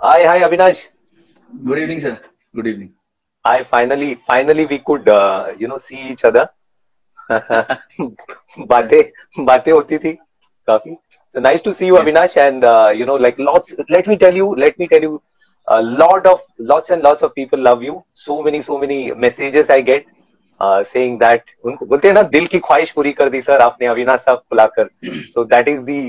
Hi, hi, Avinash. Good evening, sir. Good evening. I finally, finally, we could, uh, you know, see each other. बातें बातें होती थी काफी so nice to see you avinash and uh, you know like lots let me tell you let me tell you a lot of lots and lots of people love you so many so many messages i get uh, saying that उनको बोलते हैं ना दिल की ख्वाहिश पूरी कर दी sir आपने अविनाश साहब बुलाकर so that is the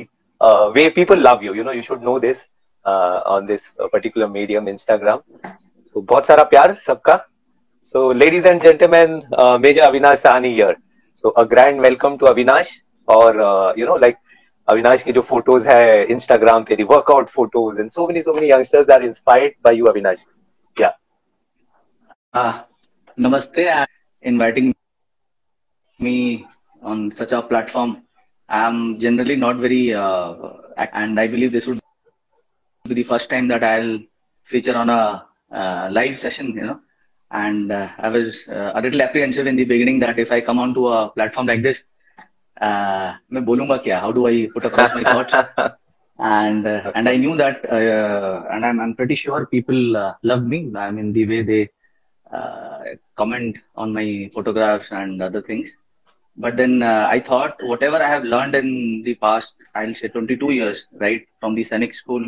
uh, way people love you you know you should know this on this particular medium Instagram so बहुत सारा प्यार सबका। So ladies and gentleman major Avinash Sahni here so a grand welcome to Avinash और you know like Avinash के जो photos है Instagram पे workout photos and so many so many youngsters are inspired by you Avinash. क्या नमस्ते inviting me on such a platform I am generally not very and I believe this would be the first time that I'll feature on a uh, live session, you know. And uh, I was uh, a little apprehensive in the beginning that if I come onto a platform like this, uh, how do I put across my thoughts? and uh, and I knew that, uh, and I'm, I'm pretty sure people uh, love me. I mean, the way they comment on my photographs and other things but then uh, I thought whatever I have learned in the past I'll say 22 years right from the Scenic school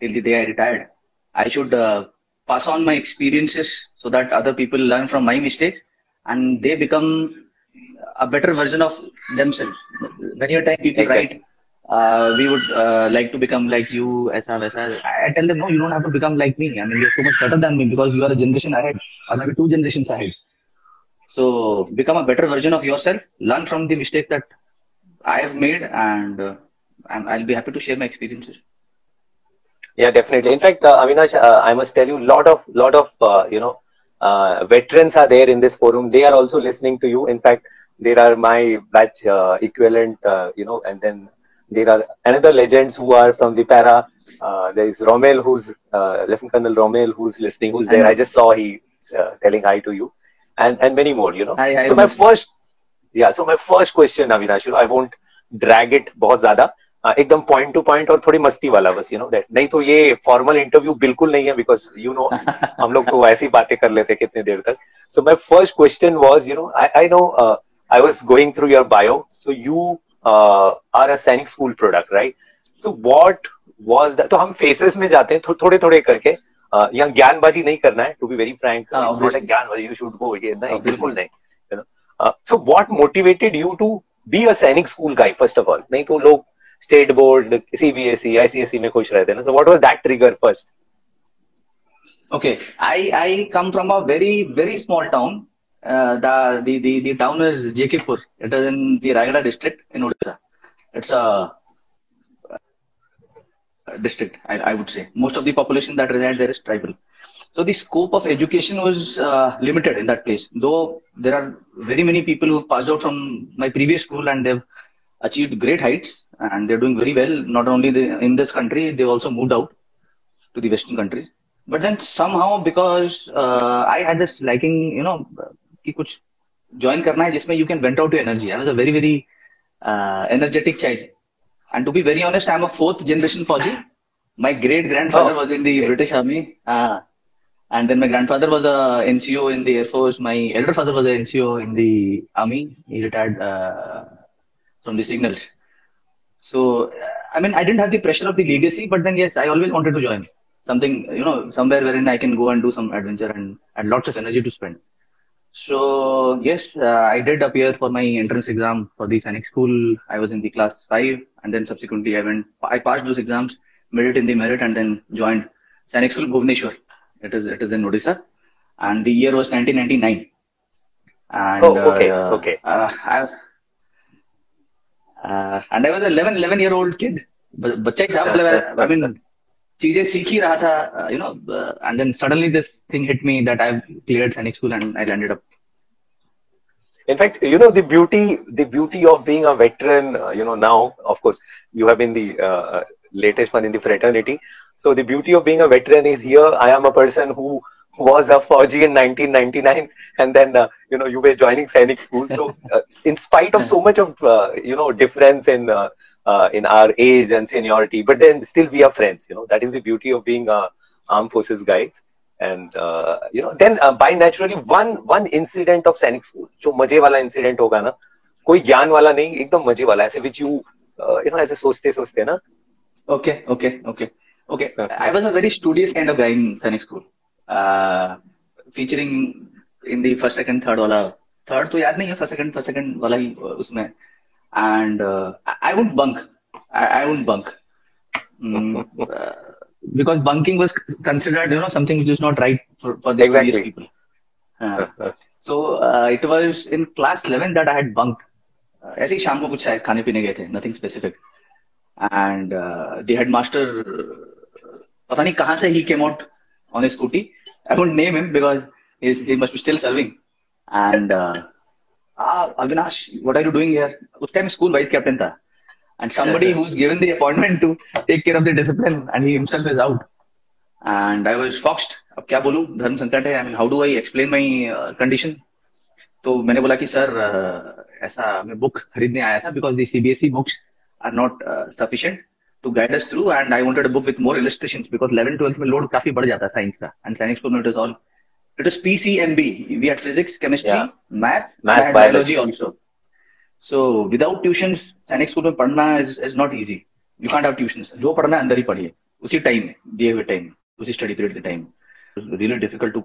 till the day I retired I should uh, pass on my experiences so that other people learn from my mistakes and they become a better version of themselves. Many a time people Exactly. write, uh, we would uh, like to become like you, aisa. I tell them, no, you don't have to become like me. I mean, you're so much better than me because you are a generation ahead, or maybe two generations ahead. So become a better version of yourself. Learn from the mistake that I have made, and uh, I'll be happy to share my experiences. Yeah, definitely. In fact, uh, Avinash, uh, I must tell you, lot of lot of uh, you know uh, veterans are there in this forum. They are also listening to you. In fact, there are my batch uh, equivalent, uh, you know, and then there are another legends who are from the para. Uh, there is Romel, who's uh, Lieutenant Colonel Romel, who's listening, who's there. I just saw he uh, telling hi to you, and and many more. You know. Hi, hi, so my first, yeah. So my first question, Avinash, you know, I won't drag it बहुत ज़्यादा uh, एकदम point two point और थोड़ी मस्ती वाला बस you know that नहीं तो ये फॉर्मल इंटरव्यू बिल्कुल नहीं है बिकॉज़ यू नो हम लोग तो ऐसी बातें कर लेते कितने देर तक so my first question was you know I know I was going through your bio so you are a Sainik school product right so what was तो हम फेसेस में जाते हैं थो, थोड़े थोड़े करके यहाँ ज्ञानबाजी नहीं करना है टू बी वेरी फ्रैंक. ज्ञानबाजी यू शुड गो ये नहीं बिल्कुल नहीं so what motivated you to be a Sainik school guy first of all नहीं तो लोग स्टेट बोर्ड सीबीएसई आईसीएसई में खुश रहते हैं ना so what was that trigger first Okay, I I come from a very very small town. Uh, the the the the town is Jekipur. It is in the Rayagada district in Odisha. It's a district, I, I would say. Most of the population that reside there is tribal. So the scope of education was uh, limited in that place. Though there are very many people who have passed out from my previous school and they've achieved great heights and they're doing very well. Not only the, in this country, they've also moved out to the Western countries. But then somehow because uh, I had this liking, you know, कि कुछ join करना है जिसमें you can vent out your energy. I was a very very uh, energetic child. And to be very honest, I'm a fourth generation Fauji. My great grandfather Oh, was in the. British Army. Uh, and then my grandfather was a NCO in the Air Force. My elder father was a NCO in the Army. He retired uh, from the signals. So, uh, I mean, I didn't have the pressure of the legacy, but then yes, I always wanted to join something, you know, somewhere wherein I can go and do some adventure and had lots of energy to spend. So yes, uh, I did appear for my entrance exam for the Sanik school. I was in the class five, and then subsequently I went. I passed those exams, made it in the merit, and then joined Sanik school Bhubaneswar. It is it is in Odisha, and the year was 1999. And, oh, okay, uh, okay. Uh, I, uh, and I was 11, 11 year old kid. But, but check I mean, चीजें सीख ही रहा था you know uh, and then suddenly this thing hit me that I've cleared Sainik school and I landed up In fact, you know the beauty, the beauty of being a veteran. Uh, you know now, of course, you have been the uh, latest one in the fraternity. So the beauty of being a veteran is here. I am a person who was a Fauji in 1999, and then uh, you know you were joining Sainik school. So uh, in spite of so much of uh, you know difference in uh, uh, in our age and seniority, but then still we are friends. You know that is the beauty of being a, armed forces guys and uh, you know then uh, by naturally one one incident of Sainik school जो मजे वाला incident होगा ना कोई ज्ञान वाला नहीं एकदम मजे वाला ऐसे विच यू यू नो ऐसे सोचते सोचते ना Okay, okay, okay, okay. I was a very studious kind of guy in Sainik school, uh, featuring in the first, second, third वाला third तो याद नहीं है first, second, first, second वाला ही uh, उसमें and uh, I, I wouldn't bunk. I, I wouldn't bunk. Mm, uh, because bunking was considered, you know, something which is not right for, for the Exactly. studious people. Uh, so uh, it was in class 11 that I had bunked. Uh, ऐसे ही शाम को कुछ शायद खाने पीने गए थे nothing specific and the headmaster पता नहीं कहाँ से ही came out on a scooty I won't name him because he must be still serving and Avinash what are you doing here उस टाइम स्कूल वाइस कैप्टन था। And somebody who's given the appointment to take care of the discipline, and he himself is out. And i was foxed. अब क्या बोलूँ? धर्म संकट है। I mean how do I explain my condition तो मैंने बोला कि सर ऐसा मैं बुक खरीदने आया था because the CBSE books are not sufficient to guide us through and I wanted a book with more illustrations because 11 12th में लोड काफ़ी बढ़ जाता है साइंस का। एंड साइंस स्कूल में it is all it is PCMB we had physics chemistry Yeah. Maths Maths, and biology biology. Also so without tuitions Sainik school में पढ़ना is is not easy you can't have tuitions जो पढ़ना है अंदर ही पढ़िए उसी time में दिए हुए टाइम उसी स्टडी पीरियड के time really difficult to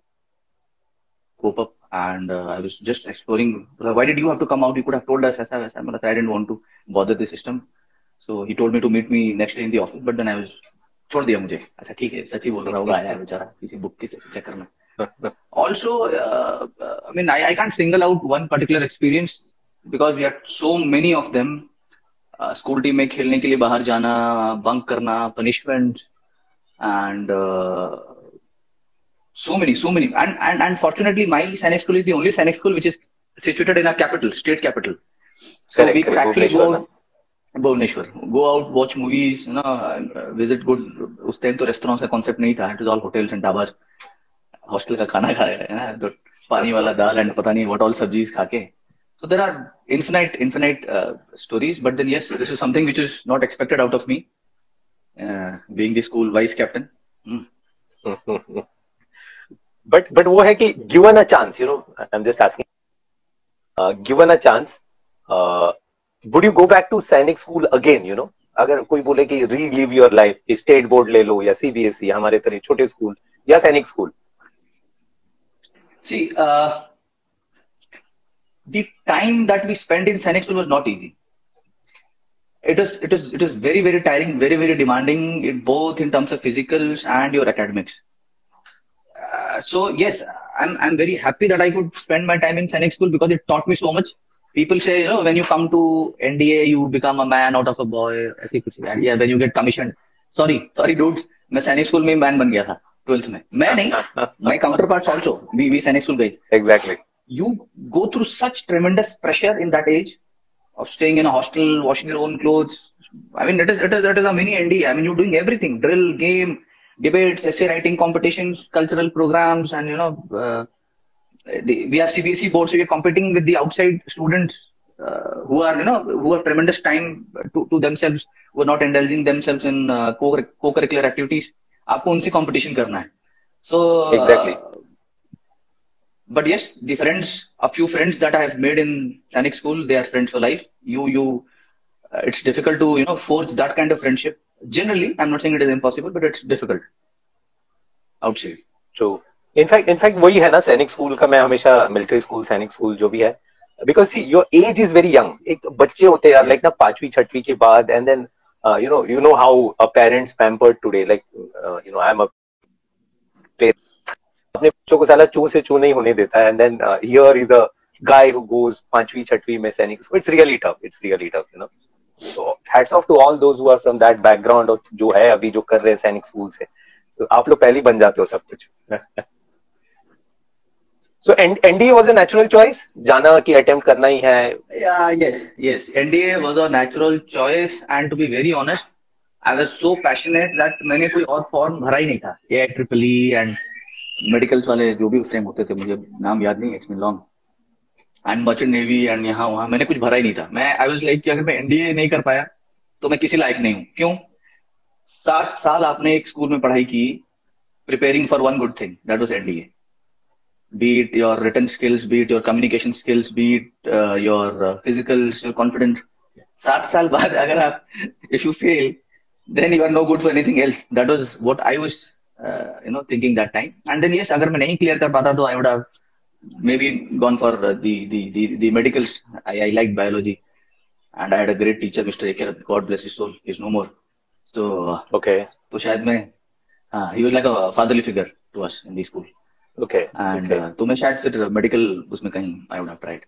cope up and uh, I was just exploring why did you have to come out you could have told us ऐसा वैसा मतलब I didn't want to bother the system so he told me to meet me next day in the office but then I was छोड़ दिया मुझे अच्छा ठीक है सच ही बोल रहा होगा आया है बेचारा किसी बुक के चक्कर में also uh, uh, I mean I, I can't single out one particular experience because we had so many of them uh, school team में खेलने के लिए बाहर जाना बंक करना punishment and uh, so many, so many. And, and, and fortunately, my Sainik school is the only Sainik school which is situated in a capital, state capital. So Correct, we could actually go out, watch movies, you know, uh, visit good. उस time तो restaurants का concept नहीं था it was all hotels and dhabas hostel का खाना खा रहे ना हाँ, तो पानी वाला दाल एंड पता नहीं वट ऑल सब्ज़ी खाके so there are infinite infinite stories but then yes this is something which is not expected out of me being school vice captain but but वो है कि given a chance you know I am just asking given a chance would you go back to Sainik school again you know अगर कोई बोले कि relive your life state board ले लो या सीबीएसई हमारे तरह छोटे स्कूल या Sainik school See, uh, the time that we spent in Sainik School was not easy. It was, it was, it was very, very tiring, very, very demanding, in both in terms of physicals and your academics. Uh, so yes, I'm, I'm very happy that I could spend my time in Sainik School because it taught me so much. People say, you know, when you come to NDA, you become a man out of a boy. ऐसे कुछ and yeah, when you get commissioned. Sorry, sorry, dudes. मैं सैनिक school में man बन गया था twelfth में मैं नहीं my counterparts also we we Sainik school guys exactly you go through such tremendous pressure in that age of staying in a hostel washing your own clothes i mean it is it is it is a mini nd i mean you're doing everything drill game debates essay writing competitions cultural programs and you know uh, the, we have cbse boards so you're competing with the outside students uh, who are you know who have tremendous time to, to themselves who are not indulging themselves in uh, co- co-curricular activities आपको उनसे competition करना है uh, but yes the friends a few friends that i have made in sanic school they are friends for life you you uh, it's difficult to you know forge that kind of friendship generally i'm not saying it is impossible but it's difficult outside true in fact in fact वही है ना सैनिक school का मैं हमेशा military school सैनिक school जो भी है because your age is very young एक तो बच्चे होते हैं लाइक ना पांचवी छठवीं के बाद and then you know you know how a parents pampered today like you know I am अपने बच्चों को साला चू से चू नहीं होने देता है and then here is a guy who goes पांचवी, छठवीं में Sainik it's really tough it's really tough you know hats off to all those who are from that background और जो है अभी जो कर रहे हैं सैनिक स्कूल से। So, आप लोग पहले ही बन जाते हो सब कुछ। so NDA was a natural choice? जाना कि attempt करना ही है। Yeah, yes yes. Nda was a natural choice and to be very honest, i was so passionate that मैंने कोई और फॉर्म भरा ही नहीं था। ये ट्रिपल ई एंड मेडिकल्स वाले जो भी उस टाइम होते थे, मुझे नाम याद नहीं it's been long and merchant navy and यहाँ वहाँ मैंने कुछ भरा ही नहीं था। मैं आई वाज लाइक कि अगर मैं एनडीए नहीं कर पाया तो मैं किसी लायक नहीं हूँ। क्यों? साठ साल आपने एक स्कूल में पढ़ाई की, preparing for one good thing. That was NDA. Be it your written skills, be it your communication skills, be it uh, your uh, physicals, your confidence. सात साल बाद अगर आप if you fail, then you are no good for anything else. That was what I was, uh, you know, thinking that time. And then yes, अगर मैं नहीं clear कर पाता तो I would have maybe gone for the the the the medical. I, I liked biology, and I had a great teacher, Mr. Aker. God bless his soul. He's no more. So Okay. तो शायद मैं हाँ he was like a fatherly figure to us in the school. Okay. And okay. uh, तो मैं शायद फिर medical उसमें कहीं I would have tried.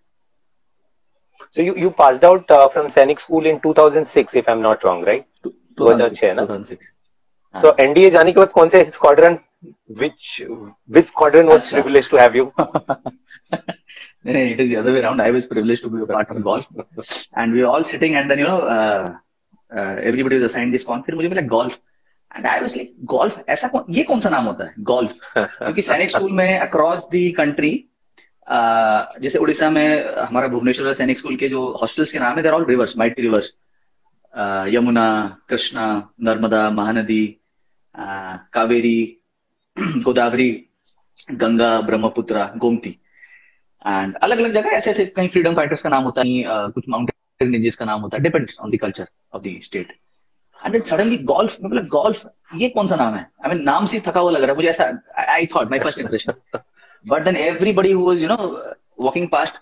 So you, you passed out uh, from Sainik School in 2006, if I'm not wrong, right? 2006 है ना? 2006. हाँ. So NDA जाने के बाद कौन से squadron, which which squadron was अच्छा. privileged to have you? No, no, it is the other way around. I was privileged to be a part of golf, and we were all sitting, and then you know, uh, uh, everybody was assigned this con. फिर मुझे मिला golf, and I was like, golf? ऐसा कौन ये कौन सा नाम होता है? गोल्फ क्योंकि सैनिक स्कूल में अक्रॉस दी कंट्री जैसे उड़ीसा में हमारा भुवनेश्वर सैनिक स्कूल के जो हॉस्टल्स के नाम है there all rivers mighty rivers Yamuna Krishna Narmada Mahanadi uh, Kaveri Godavari Ganga Brahmaputra Gomti. And अलग अलग जगह ऐसे ऐसे कहीं फ्रीडम फाइटर्स का नाम होता है uh, कुछ माउंटेन रेंजेस का नाम होता है depends on the culture of the state and then suddenly golf मतलब गोल्फ ये कौन सा नाम है? आई I मीन mean, नाम से थका हुआ लग रहा है मुझे ऐसा I thought my first impression but then everybody who was you know walking past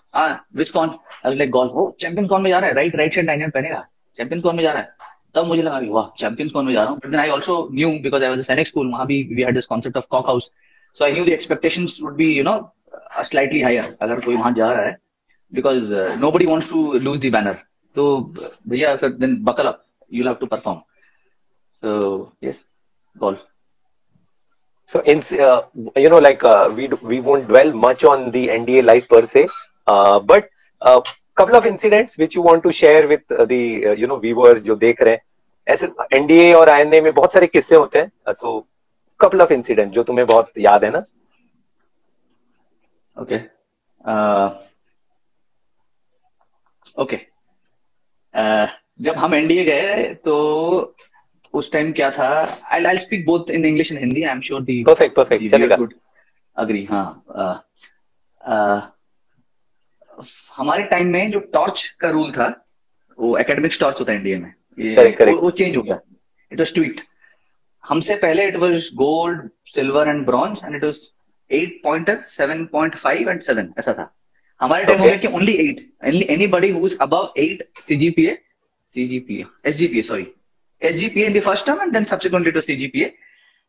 which con? I like golf O champion कौन में जा रहा है राइट राइट साइड नाइन पहनेगा? चैंपियन कौन में जा रहा है? तब मुझे लगा वाह चैंपियंस कौन में जा रहा हूँ. But then I also knew because I was Sainik school वहाँ भी we had this concept of cock house so I knew the expectations would be you know slightly higher अगर कोई वहाँ जा रहा है because nobody wants to lose the banner तो भैया फिर then buckle up you have to perform so yes golf So in uh, you know like uh, we do- we won't dwell much on the NDA life per se, uh, but a uh, couple of incidents which you want to share with uh, the uh, you know viewers जो देख रहे हैं ऐसे NDA और INA में बहुत सारे किस्से होते हैं so couple of incidents जो तुम्हें बहुत याद है ना ओके uh, ओके uh, जब हम एनडीए गए तो उस टाइम क्या था? I I speak both in English and Hindi I am sure the perfect. Perfect चलेगा। गुड अग्री हाँ। हमारे टाइम में जो टॉर्च का रूल था वो एकेडमिक्स टॉर्च होता है इंडिया में। ये Correct, correct. वो, वो चेंज हो गया। इट वाज ट्वीट हमसे पहले it was gold silver and bronze and it was eight pointer seven point five and seven ऐसा था। हमारे टाइम हो Okay. गया कि only at anybody who is above eight CGPA CGPA SGPA sorry SGPA in the first term and then subsequently to CGPA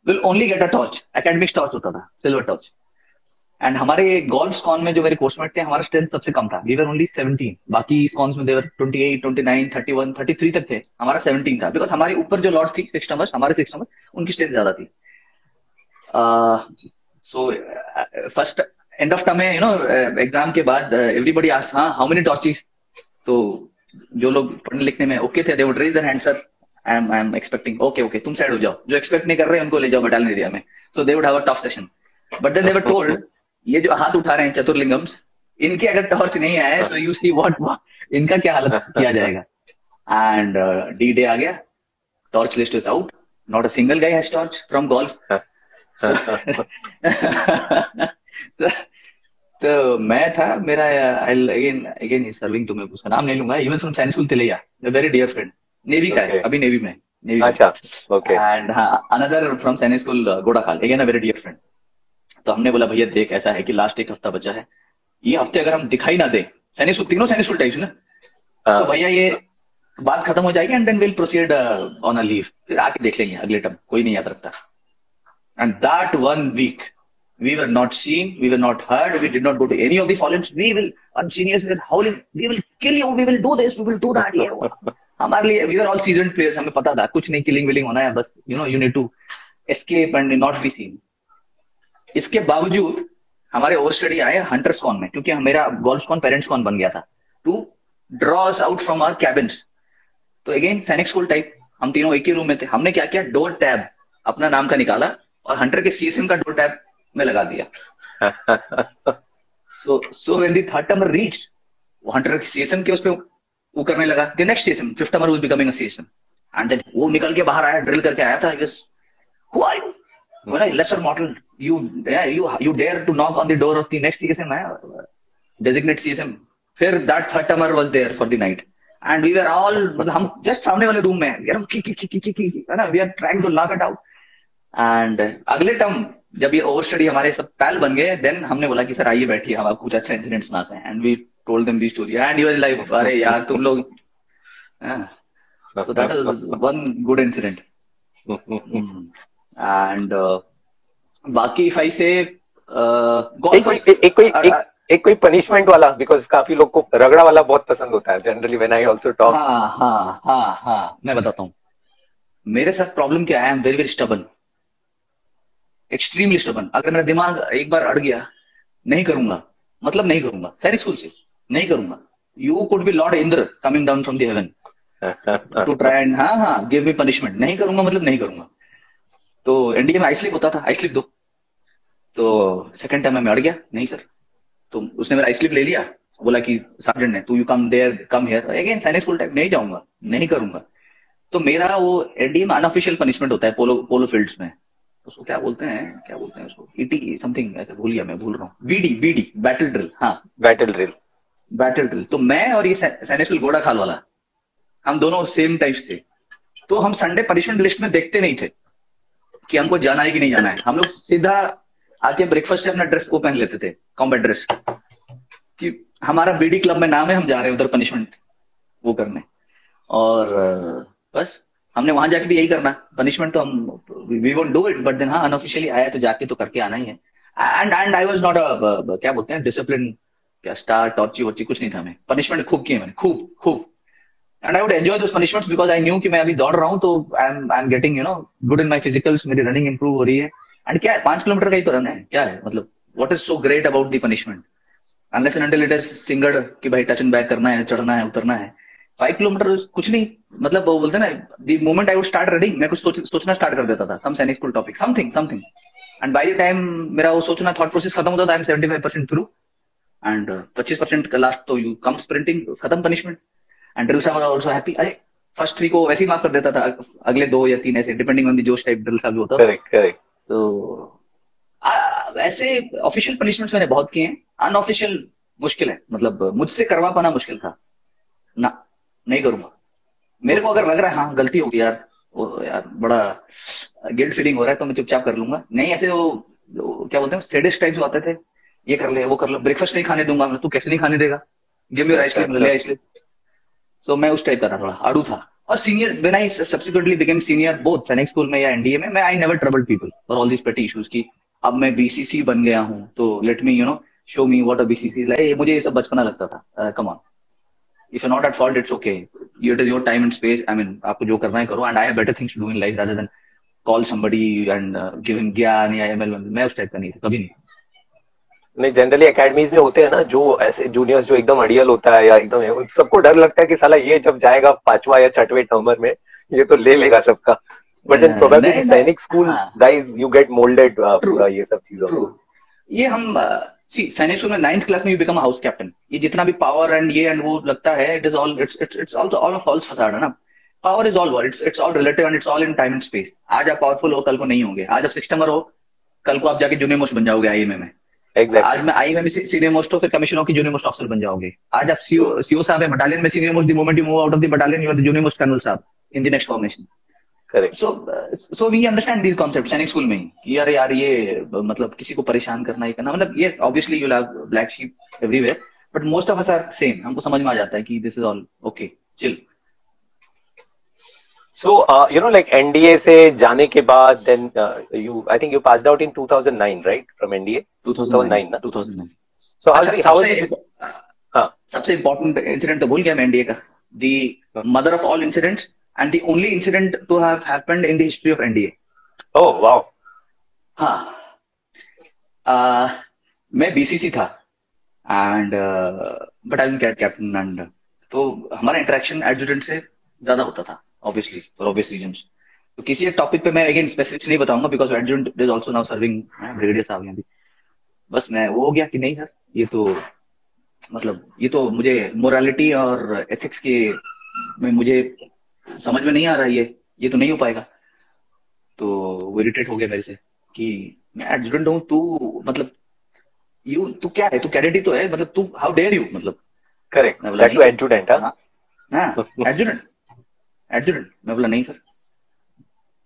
will only get a torch academic torch होता था silver torch and हमारे golf स्कॉन में जो मेरे coursemate थे, हमारा strength सबसे कम था. वी वर ओनली 17 बाकी स्कॉन्स में देवर 28 29 31 33 तक थे. हमारा 17 था. बिकॉज़ हमारे ऊपर जो लॉट थी सिक्स नंबर हमारे सिक्स नंबर उनकी स्ट्रेंथ ज़्यादा थी. So first end of term में यू नो एग्ज़ाम के बाद एवरीबडी आस हाँ हाउ मेनी टॉर्चेस तो जो लोग पढ़ने लिखने में ओके थे they would raise their hand sir I am I am expecting okay okay तुम साइड हो जाओ। जो एक्सपेक्ट नहीं कर रहे हैं उनको ले जाओ बटालियन एरिया में so they would have a tough session but then they were told ये जो हाथ उठा रहे हैं चतुर्लिंगम्स इनके अगर टॉर्च नहीं आए सो यू सी व्हाट इनका क्या हालत किया जाएगा? एंड डी डे आ गया। Torch list is out not a single guy has torch from golf तो मैं था मेरा अगेन अगेन सर्विंग तुम्हें उसका नाम नहीं लूँगा। Even from science school Tilaiya very dear friend navy का है अभी नेवी में नेवी अच्छा. Okay. एंड हाँ another from Sainik school Ghorakhal again a very dear friend तो हमने बोला भैया देख ऐसा है कि लास्ट एक हफ़्ता बचा है. ये हफ़्ते अगर हम दिखाई ना दे सैनिक स्कूल तीनों सैनिक स्कूल टाइप्स ना? तो हाँ, भैया ये बात खत्म हो जाएगी and then will proceed on a leave फिर आके देख लेंगे अगले टर्म कोई नहीं याद रखता. And that one week we were not seen, we were not heard, we did not go to any of the forums. We will, our seniors were howling, we will kill you, we will do this, we will do that. ये वो। हमारे लिए we were all seasoned players, हमें पता था कुछ नहीं killing willing होना है बस you know you need to escape and not be seen. इसके बावजूद हमारे ओवर स्टडी आए हंटर्स कॉन में क्योंकि मेरा गोल्फ कॉन पेरेंट्स कॉन बन गया था to draw out from our cabins तो अगेन सैनिक स्कूल टाइप हम तीनों एक ही रूम में थे। हमने क्या किया? डोर टैब अपना नाम का निकाला और हंटर के सीएसएम का डोर टैब में लगा दिया। So so when the third termer reach वो हंटर सीएसएम के उस पे वो करने लगा। The next CSM fifth termer was becoming a CSM and then वो निकल के बाहर आया ड्रिल करके आया था I guess who are you बोला lesser model you you you dare to knock on the door of the next CSM मैं डेजिग्नेट सीएसएम फिर that third termer was there for the night and we were all मतलब हम just सामने वाले room में यार की की की की की है ना? We are trying to lock it out and अगले टर्म जब ये ओवर स्टडी हमारे सब पैल बन गए देन हमने बोला कि, सर, आइए बैठिए, हम आपको कुछ अच्छा इंसिडेंट सुनाते हैं. And we told them the story and he was like अरे यार तुम लोग so that is one good incident. And uh, बाकी इफ़ आई से एक कोई एक कोई एक, एक कोई पनिशमेंट वाला बिकॉज़ काफ़ी लोग को रगड़ा वाला बहुत पसंद होता है generally when I also talk हाँ हाँ हाँ हाँ मैं बताता हूँ। मेरे साथ प्रॉब्लम क्या है? I am very very stubborn extremely stubborn अगर मेरा दिमाग एक बार अड़ गया नहीं करूँगा मतलब नहीं करूँगा सैनिक स्कूल से। नहीं करूँगा। You could be lord Indra coming down from the heaven to try and हाँ हाँ गिव मी पनिशमेंट नहीं करूँगा मतलब नहीं करूँगा। तो एनडीए में आइसलिप होता था आइसलिप दो। तो सेकंड टाइम मैं अड़ गया। नहीं सर। तो उसने मेरा आइसलिप ले लिया। बोला कि सार्जेंट ने, तू you come there come here again Sainik school type नहीं जाऊँगा। नहीं करूँगा। तो मेरा वो एनडीए में अनऑफिशियल पनिशमेंट होता है पोलो पोलो फील्ड्स में। उसको क्या बोलते हैं? क्या बोलते हैं उसको? ईटी समथिंग ऐसे भूल गया मैं, भूल रहा हूँ। बीडी बीडी बैटल ड्रिल हाँ। बैटल ड्रिल बैटल ड्रिल तो मैं और ये सैनिक स्कूल गोड़ा खाल वाला, हम दोनों सेम टाइप्स थे। तो हम संडे पनिशमेंट लिस्ट में देखते नहीं थे कि हमको जाना है कि नहीं जाना है। हम लोग सीधा आके ब्रेकफास्ट से अपना ड्रेस को पहन लेते थे कॉम्बैट ड्रेस कि हमारा बीडी क्लब में नाम है, हम जा रहे हैं उधर पनिशमेंट वो करने। और बस, हमने वहाँ जाके भी यही करना। पनिशमेंट तो हम we won't do it but then हाँ अनऑफिशियली आया तो जाके तो करके आना ही है। And and I was not क्या बोलते हैं डिसिप्लिन क्या स्टार टॉर्ची वॉर्ची कुछ नहीं था मैं पनिशमेंट खूब किए मैंने खूब खूब। And I would enjoy those punishments because I knew कि मैं अभी दौड़ रहा हूँ तो I am I am getting you know good in my physicals मेरी रनिंग इंप्रूव हो रही है। एंड क्या है पाँच किलोमीटर का ही तो रन है। क्या है मतलब what is so great about the punishment unless and it is सिंगड़ कि भाई टच एंड बैक करना है चढ़ना है उतरना है। फाइव किलोमीटर कुछ नहीं मतलब वो बोलते ना the moment I would start running मैं कुछ सोच, सोचना स्टार्ट कर देता था। Some Sainik topic something something and by the time मेरा वो सोचना थॉट प्रोसेस खत्म होता था I am seventy five percent through and पच्चीस परसेंट का लास्ट तो यू कम स्प्रिंटिंग खत्म पनिशमेंट एंड ड्रिल साहब ऑल्सो हैप्पी अरे फ़र्स्ट थ्री को वैसे ही मार्क कर देता था अगले दो या तीन ऐसे डिपेंडिंग ऑन दी जोश टाइप ड्रिल साहब होता करेक्ट करेक्ट तो वैसे ऑफिशियल पनिशमेंट मैंने बहुत किए हैं। अनऑफिशियल मुश्किल है। मतलब मुझसे करवा पाना मुश्किल था। ना नहीं करूँगा। मेरे को अगर लग रहा है हाँ गलती होगी यार वो यार बड़ा गिल्ट फीलिंग हो रहा है तो मैं चुपचाप कर लूँगा। नहीं ऐसे वो, वो क्या बोलते हैं स्टेडिस टाइप जो आते थे ये कर ले, वो कर लो। ब्रेकफास्ट नहीं खाने दूँगा तू कैसे नहीं खाने देगा? गिव मी राइस ले राइस ले सो मैं उस टाइप का था थोड़ा, आड़ू था। और senior when I subsequently became senior both Sainik school में या एनडीए में, मैं I never trouble people for all this petty issues की, अब मैं बीसीसी बन गया हूँ तो let me you know show me what a BCC मुझे ये सब बचपना लगता था। Come on if not at fault it's okay it is your time and space I mean आपको जो करना है करो। And I better things to do in life rather than call somebody and give him gyan या ML मैं उस type का नहीं था, कभी नहीं। नहीं जनरली एकेडमीज में होते हैं ना जो ऐसे जूनियर्स जो एकदम अड़ियल होता है या एकदम सबको डर लगता है कि साला ये जब जाएगा पांचवा या छठवें नंबर में ये तो ले लेगा सबका। But then probably Sainik school guys you get moulded ये सब चीज़ों ये हम सी सैनिक स्कूल में नाइन्थ क्लास में यू बिकम हाउस कैप्टन ये जितना भी पावर एंड ये एंड वो लगता है it is all it's it's it's all all false facade है ना। Power is all it's it's all relative and it's all in time and space आज आप पावरफुल हो कल को नहीं होंगे। आज आप सिक्स नंबर हो कल को आप जाके जूनियर मोस्ट बन जाओगे आईएमए में। Exactly. आज मैं आई में सीनियर मोस्ट फिर कमिश्नर जूनियर मोस्ट ऑफिसर बन जाओगे आज आप सीओ सीओ साहब है बटालियन में senior most the moment you move out of the battalion you are the junior most colonel साहब in the next formation correct so so we understand these concept Sainik school में ही यार यार ये मतलब किसी को परेशान करना ही करना मतलब yes obviously you have black sheep everywhere but most of us are same हमको समझ में आ जाता है कि this is all okay chill So, uh, you know, like NDA से जाने के बाद, then uh, you, I think you passed out in 2009, right? From NDA? 2009 ना? 2009 So, how, अच्छा, how सबसे did हाँ, सबसे इम्पोर्टेंट इंसिडेंट तो भूल गया मैं एनडीए का। The mother of all incidents and the only incident to have happened in the history of NDA oh, wow. हाँ। आ, मैं बीसीसी था। And battalion cat captain and तो हमारा इंटरेक्शन एडजुटेंट से ज़्यादा होता था। ऑब्वियसली फॉर ऑब्वियस रीजंस तो किसी एक टॉपिक पे मैं अगेन स्पेसिफिक्स नहीं बताऊँगा because adjutant is also now serving brigadier साहब यहाँ भी। बस मैं वो हो गया कि नहीं सर? ये तो मतलब ये तो मुझे मोरालिटी और एथिक्स के में मुझे समझ में नहीं आ रहा ये। ये तो नहीं हो पाएगा। तो वो इरिटेट हो गया मेरे से कि मैं एडजुटेंट हूँ तू मतलब यू तू क्या है? तू कैडेट ही तो है। मतलब तू हाउ डेयर यू मतलब करेक्ट मैं बोला दैट टू नहीं एडजुटेंट हाँ? हाँ एडजुटेंट एडजुटेंट मैं बोला, नहीं, सर.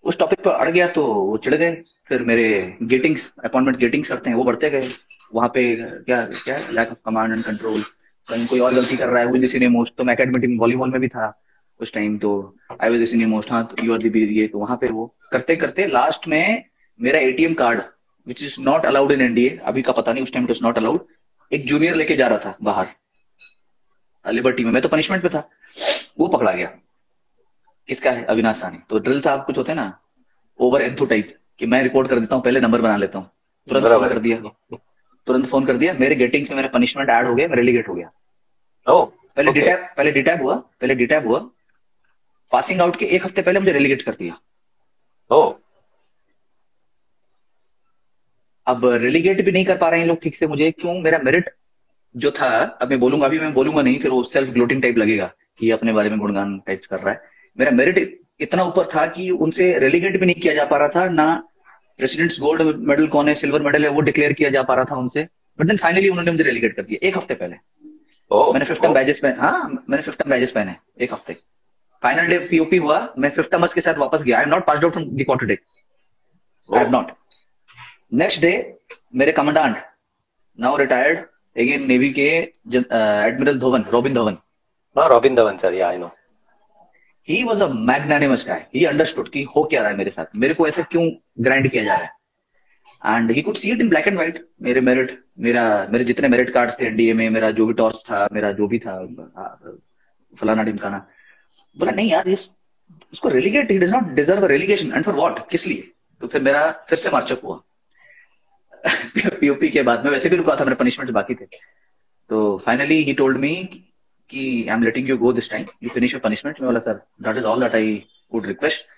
उस टॉपिक पर अड़ गया तो वो चिढ़ गए। फिर मेरे गेटिंग्स अपॉइंटमेंट गेटिंग्स करते हैं, वो बढ़ते गए। वहाँ पे, क्या क्या lack of command and control कहीं कोई और गलती कर रहा है वो मोस्ट तो मैं अकेडमी टीम वॉलीबॉल में भी था उस टाइम तो आई वाज सीनियर मोस्ट हाँ यू आर दी ये तो वहाँ पे वो करते करते लास्ट में मेरा ATM card which is not allowed in NDA अभी का पता नहीं, उस time it is not allowed एक जूनियर लेके जा रहा था बाहर लिबर्टी में। मैं तो पनिशमेंट पे था, वो पकड़ा गया। किसका है? अविनाश सानी तो ड्रिल साहब कुछ होते हैं ना ओवर एंथो टाइप कि मैं रिपोर्ट कर देता हूँ पहले नंबर बना लेता हूँ। तुरंत फ़ोन कर दिया। तुरंत फ़ोन कर दिया। मेरे गेटिंग से मेरा पनिशमेंट ऐड हो गया मैं रेलीगेट हो गया। ओह पहले ओके डिटैप पहले डिटैप हुआ पहले डिटैप हुआ। पासिंग आउट के एक हफ़्ते पहले मुझे रेलीगेट कर दिया। ओह अब रेलीगेट भी नहीं कर पा रहे हैं लोग ठीक से मुझे क्यों? मेरा मेरिट जो था अब मैं बोलूँगा अभी मैं बोलूँगा नहीं फिर वो सेल्फ ग्लोटिंग टाइप लगेगा कि अपने बारे में गुणगान टाइप कर रहा है। मेरा मेरिट इतना ऊपर था कि उनसे रेलीगेट भी नहीं किया जा पा रहा था ना प्रेसिडेंट्स गोल्ड मेडल कौन है सिल्वर मेडल है वो डिक्लेयर किया जा पा रहा था उनसे। बट देन फाइनली उन्होंने मुझे रेलीगेट कर दिया एक हफ़्ते पहले। ओह मैंने फिफ्टम बैजेस पहने हाँ मैंने बैजेस पहने एक हफ़्ते। फाइनल डे पीओपी हुआ मैं फिफ्टमस के साथ वापस गया। I am not pass out from the quarter day I have not next day मेरे commandant now retired again navy के एडमिरल धवन रॉबिन धवन हाँ Robin Dhawan sir I know he was a magnanimous guy he understood कि हो क्या रहा है मेरे साथ? मेरे को ऐसे क्यों ग्राइंड किया जा रहा है? And he could see it in black and white मेरे मेरिट मेरा, मेरे जितने मेरिट कार्ड्स थे एनडीए में, मेरा जो भी टॉस था, मेरा जो भी था, फलाना ढिमकाना। बोला, नहीं यार, इस उसको relegate he does not deserve relegation and for what किस लिए? तो फिर मेरा, फिर से मार्चअप हुआ। पीओपी के बाद में वैसे भी रुका था, मेरे पनिशमेंट बाकी थे। तो फाइनली ही टोल्ड मी कि I am letting you go this time you finish your punishment मैं बोला sir that is all that I would request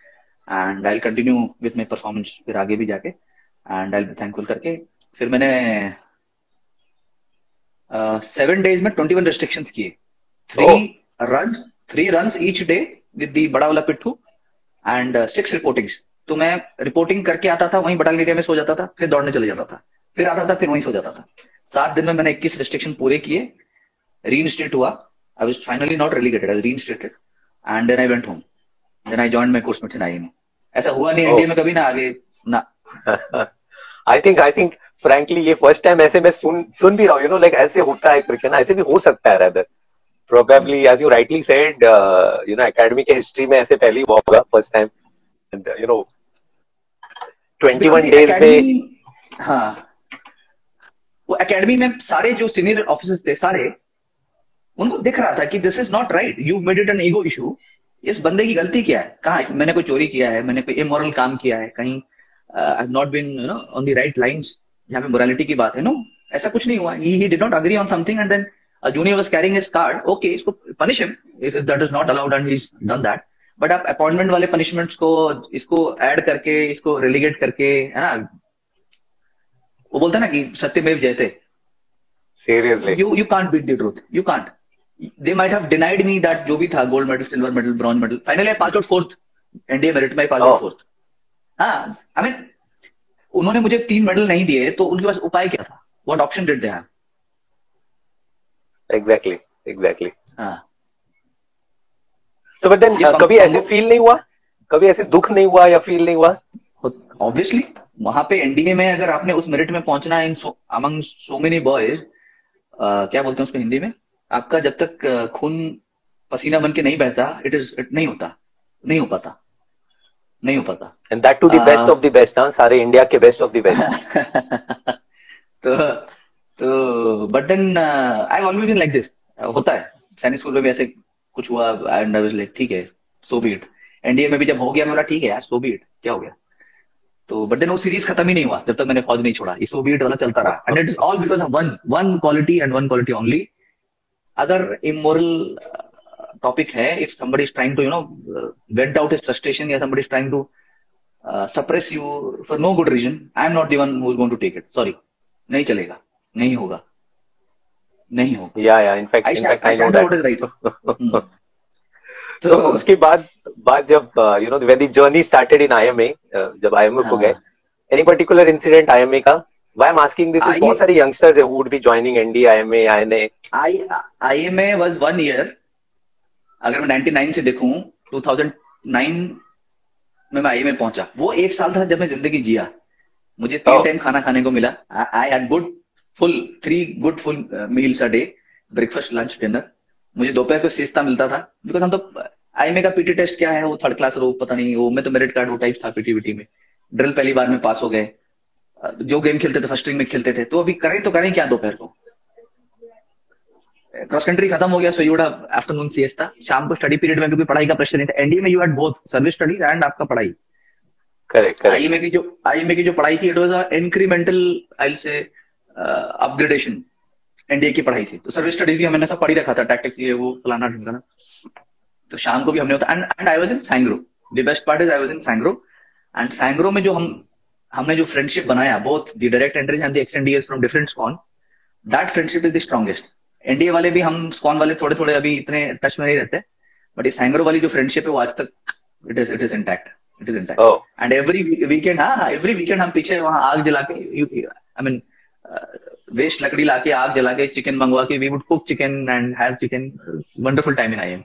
and I continue with my performance फिर आगे भी जाके एंड आई बी थैंकफुल करके। फिर मैंने सेवन डेज़ में ट्वेंटी वन रिस्ट्रिक्शन किए three run three run each day with the बड़ा वाला पिट्ठू एंड सिक्स रिपोर्टिंग्स तो मैं रिपोर्टिंग करके आता था वहीं बटाल एरिया में सो जाता था फिर दौड़ने चले जाता था। फिर आता था फिर वहीं सो जाता था। सात दिन में मैंने इक्कीस रिस्ट्रिक्शन पूरे किए। रीइंस्टेट हुआ। I was finally not relegated I reinstated and then I went home then I joined my course mates in I में ऐसा हुआ नहीं Oh. इंडिया में कभी ना आगे ना। I think I think frankly ये फ़र्स्ट टाइम ऐसे मैं सुन सुन भी रहा हूँ यू नो लाइक ऐसे होता है क्रिकेट ना ऐसे भी हो सकता है probably as you rightly said uh, you know academy के हिस्ट्री में ऐसे पहली हुआ होगा first time and you know 21 Because days में हाँ। वो एकेडमी में सारे जो सीनियर ऑफिसर्स थे सारे उनको दिख रहा था कि this is not right you made it an ego issue इस बंदे की गलती क्या है? कहा मैंने कोई चोरी किया है? मैंने कोई इमोरल काम किया है? कहीं I not been you know on the right lines जहाँ पे मोरालिटी की बात है। नो ऐसा कुछ नहीं हुआ। He did not agree on something and then junior was carrying his card okay इसको punish him if that is not allowed and he done that but आप अपॉइंटमेंट वाले पनिशमेंट्स को इसको ऐड करके इसको रेलीगेट करके है ना? वो बोलते हैं ना कि सत्यमेव जयते। Seriously. You you can't beat the truth. You can't. They might have denied me that जो भी था gold medal silver medal bronze medal finally pass out fourth NDA merit में पास आउट. फोर्थ हाँ आई मीन उन्होंने मुझे तीन medal नहीं दिए तो उनके पास उपाय क्या था? What option did they have exactly exactly. हाँ। So but then uh, कम- कभी ऐसे फील नहीं हुआ? कभी ऐसे दुख नहीं हुआ या फील नहीं हुआ? ऑब्वियसली वहाँ पे एनडीए में अगर आपने उस मेरिट में पहुँचना है अमंग सो मेनी बॉयज़ क्या बोलते हैं उसको हिंदी में? आपका जब तक खून पसीना बन के नहीं बहता इट इज़ इट नहीं होता नहीं हो पाता नहीं हो पाता। That to the Uh, best of the best हाँ सारे इंडिया के बेस्ट ऑफ़ द बेस्ट तो तो but then I always been like this होता है। सैनिक स्कूल में भी ऐसे कुछ हुआ एंड आई वाज लाइक ठीक है सो बी इट एनडीए में भी जब हो गया मैं बोला ठीक है यार सो बी इट क्या हो गया? तो बट देन वो सीरीज़ खत्म ही नहीं हुआ जब तक मैंने फौज नहीं छोड़ा। ये सो बी इट वाला चलता रहा। And it is all because of one one quality and one quality only other immoral topic है if somebody is trying to you know vent out is frustration या somebody is trying to suppress you for no good reason I am not the one who is going to take it sorry नहीं चलेगा. नहीं होगा. नहीं होगा. या या in fact in fact I know that right तो उसके बाद बाद जब you know when the journey started in IMA जब आईएमए को गए एनी पर्टिकुलर इंसिडेंट आईएमए का? Why I'm asking this is I- बहुत सारे youngsters who would be joining ND, IMA, INA. M A was one year अगर मैं 99 से देखूँ 2009 में मैं आई में पहुँचा। वो एक साल था जब मैं ज़िंदगी जिया। मुझे तीन Oh. टाइम खाना खाने को मिला। I had good full three good full meals a day breakfast lunch dinner मुझे दोपहर को सिस्ता मिलता था। बिकॉज़ हम तो आई में का पीटी टेस्ट क्या है? वो थर्ड क्लास रो पता नहीं वो मैं तो मेरिट कार्ड वो टाइप था पीटीवीटी में। ड्रिल पहली बार में पास हो गए। जो गेम खेलते थे फ़र्स्ट रिंग में खेलते थे तो अभी करें तो करें क्या दोपहर को? क्रॉस कंट्री खत्म हो गया सो यू आफ्टरनून सीएस था शाम को स्टडी पीरियड में क्योंकि पढ़ाई का प्रेशर नहीं था। एनडीए में you had both service studies and आपका पढ़ाई। Correct, correct. आईएमए की जो आईएमए की जो पढ़ाई थी it was incremental I say upgradation NDA की पढ़ाई थी। तो सर्विस स्टडीज़ भी हमने सब पढ़ी रखा था टैक्टिक्स ये वो फलाना ढिमकाना तो शाम को भी हमने होता and and I was in Sangro the best part is I was in Sangro and Sangro में जो हम हमने जो फ्रेंडशिप बनाया both the direct entries and the extenders from different squadrons that friendship is the strongest NDA वाले भी हम स्कॉन वाले थोड़े थोड़े अभी इतने टच में नहीं रहते बट ये सैंग्रो वाली जो फ्रेंडशिप है वो आज तक it is it is intact it is intact and every weekend हाँ एवरी वीकेंड हम पीछे वहाँ आग जला के आई मीन वेस्ट लकड़ी लाके आग जला के चिकन मंगवा के we would cook chicken and have chicken wonderful time in I am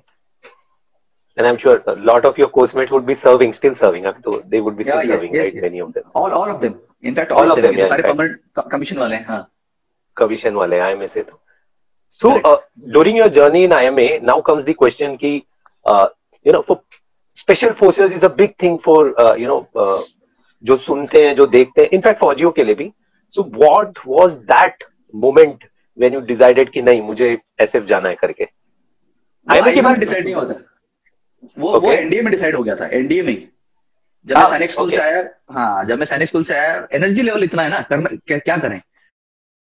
and I'm sure a lot of your course mates would be serving, still serving. Up to they would be still Yeah, yes, serving, yes, right? yes. Many of them. All all of them in fact All all of them, yeah, सारे in fact. Permanent commission वाले हैं हाँ Commission wale IMA से तो. So uh, during your journey in IMA, now comes the question ki, uh, you know, for special forces is a big thing for uh, you know uh, जो सुनते हैं जो देखते हैं इनफैक्ट फौजियों के लिए भी so what was that moment when you decided कि नहीं मुझे एसएफ जाना है करके आईएमए के बाद बाद- डिसाइड नहीं होता वो okay. वो एनडीए में डिसाइड हो गया था एनडीए में जब मैं सैनिक स्कूल से आया हाँ जब मैं सैनिक स्कूल से आया एनर्जी लेवल इतना है ना करना क्या, क्या करें?